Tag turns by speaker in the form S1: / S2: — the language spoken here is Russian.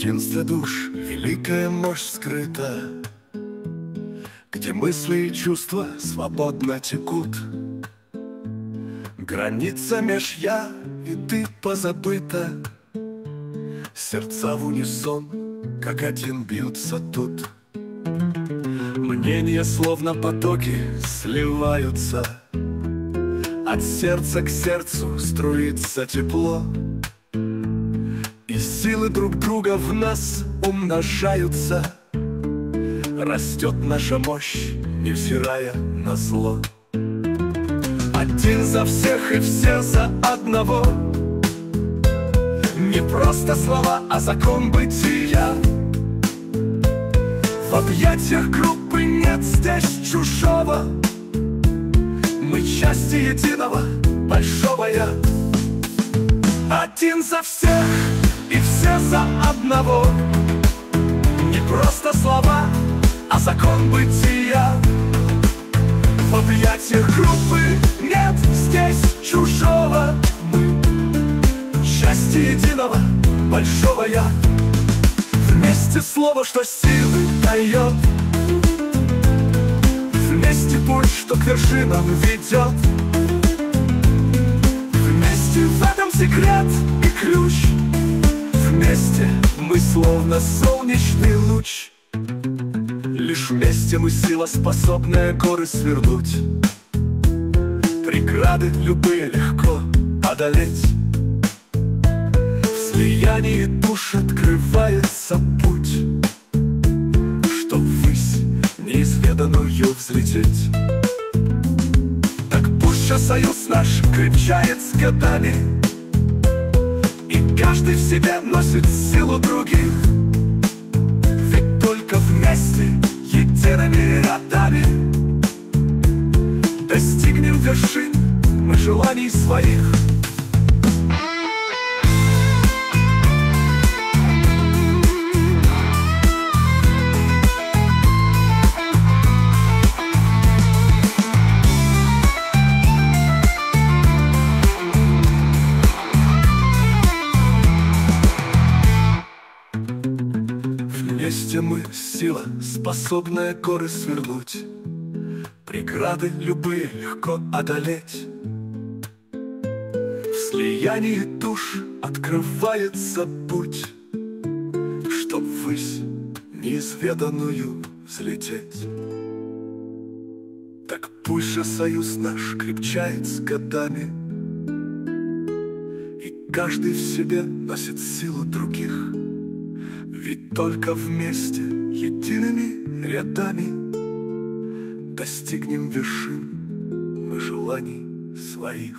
S1: единстве душ великая мощь скрыта, Где мысли и чувства свободно текут. Граница меж я и ты позабыта, Сердца в унисон, как один бьются тут. Мнения словно потоки сливаются, От сердца к сердцу струится тепло. Силы друг друга в нас умножаются, Растет наша мощь, невзирая на зло. Один за всех и все за одного. Не просто слова, а закон бытия. В объятиях группы нет здесь чужого. Мы части единого большого я. Один за всех и все за одного. Не просто слова, а закон бытия. В объятиях группы нет здесь чужого. Мы части единого большого я. Вместе слово, что силы дает. Вместе путь, что к вершинам ведет. Вместе в этом секрет и ключ словно солнечный луч. Лишь вместе мы сила, способная горы свернуть. Преграды любые легко одолеть. В слиянии душ открывается путь Чтоб ввысь неизведанную взлететь. Так пусть союз наш крепчает с годами Каждый в себе носит силу других. Ведь только вместе, едиными рядами Достигнем вершин мы желаний своих Вместе мы сила, способная горы свернуть. Преграды любые легко одолеть. В слиянии душ открывается путь Чтоб ввысь неизведанную взлететь. Так пусть же союз наш крепчает с годами И каждый в себе носит силу других Ведь только вместе, едиными рядами Достигнем вершин мы желаний своих.